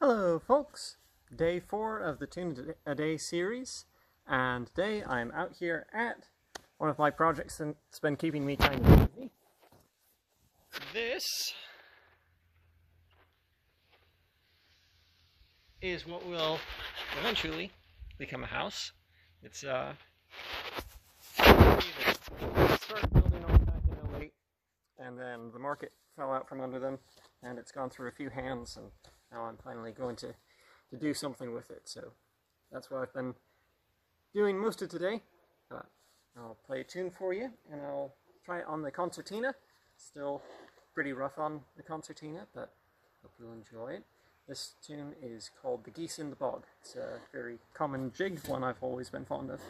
Hello, folks. Day four of the Tune a Day series, and today I'm out here at one of my projects that's been keeping me kind of busy. This is what will eventually become a house. It's uh, started building on back in 08, and then the market fell out from under them, and it's gone through a few hands, and now I'm finally going to, to do something with it. So that's what I've been doing most of today. Uh, I'll play a tune for you, and I'll try it on the concertina. Still pretty rough on the concertina, but hope you'll enjoy it. This tune is called The Geese in the Bog. It's a very common jig, one I've always been fond of.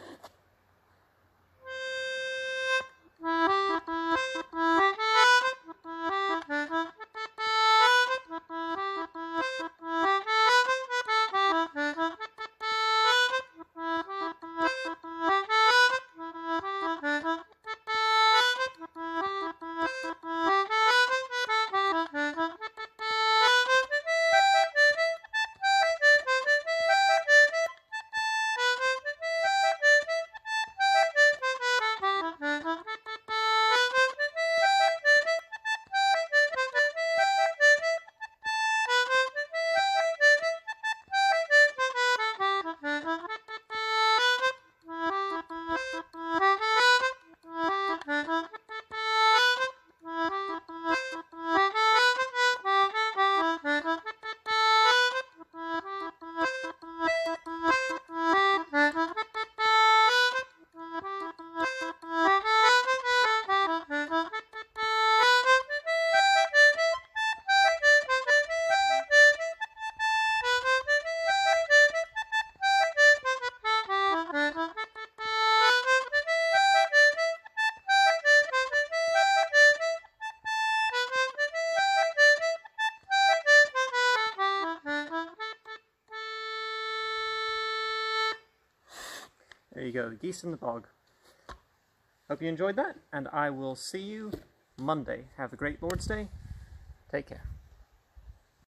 There you go, geese in the bog. Hope you enjoyed that, and I will see you Monday. Have a great Lord's Day. Take care.